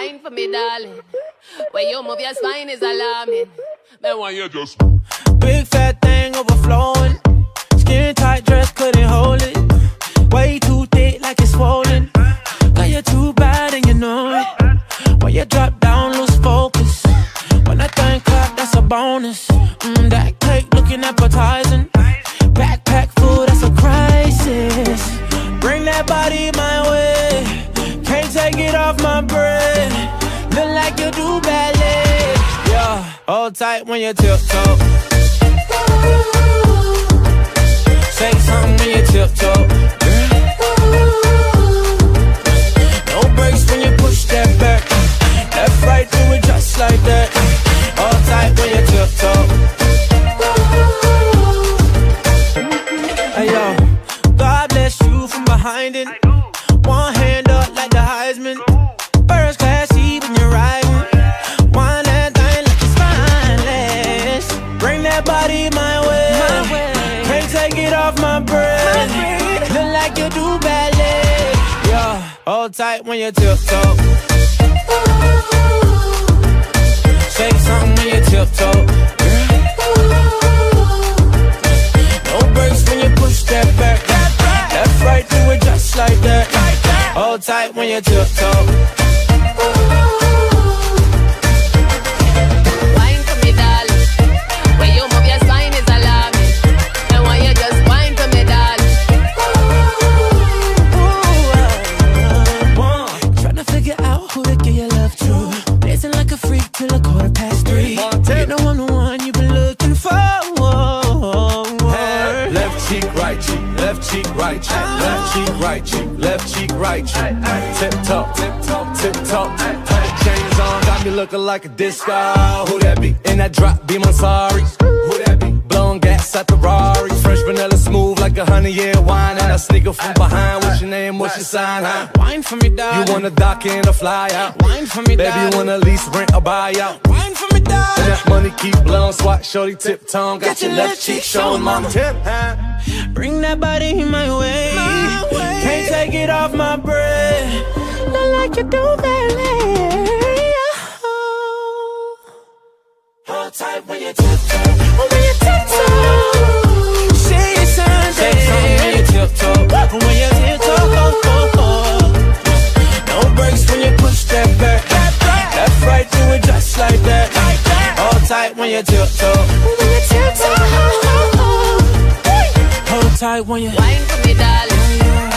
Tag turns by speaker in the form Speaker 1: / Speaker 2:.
Speaker 1: Wine for me, darling. Where you move your spine is alarming.
Speaker 2: Then why you just
Speaker 3: Big fat thing overflowing. Skin tight dress couldn't hold it. Way too thick like it's swollen. Girl, you're too bad and you know it. When you drop down, lose focus. When that thing clap, that's a bonus. Mm, that cake looking appetizing. Backpack food, that's a crisis. Bring that body my way. Can't take it off my bread. Like you do ballet. Yeah, hold tight when you tiptoe. Say something when you tiptoe. That body my way. Can't take it off my breath. Look like you do ballet. Yeah, hold tight when you tiptoe. Say something when you tiptoe. No brakes when you push that back. Left, right, do it just like that. Hold tight when you tiptoe.
Speaker 4: Cheek, left cheek, right cheek, left cheek, right cheek, left cheek, right cheek. Tip top, tip top, tip top. Chains on, got me looking like a disco. Who that be? In that drop, be my sorry. Who that be? Blowing gas at the Rari. Fresh vanilla smooth like a honey year wine. And I sneaker from behind. What's your name? What's your sign? Huh?
Speaker 3: Wine for me, darling.
Speaker 4: You wanna dock in or fly out?
Speaker 3: Wine for me,
Speaker 4: Baby, you wanna lease, rent, or buy out?
Speaker 3: Wine for me,
Speaker 4: And that money keep blowing, swat, shorty, tip tongue. Got your left cheek showing, mama. Tip, huh?
Speaker 3: Bring that body in my way. Can't take it off my breath. Look like you do ballet. Hold tight when you tiptoe. When you tiptoe. Say when you tiptoe. When you tiptoe. No brakes when you push that back. Left, right, do it just like that. Hold tight when you tiptoe. When you tiptoe. Tight when you.
Speaker 1: Wine for me, darling.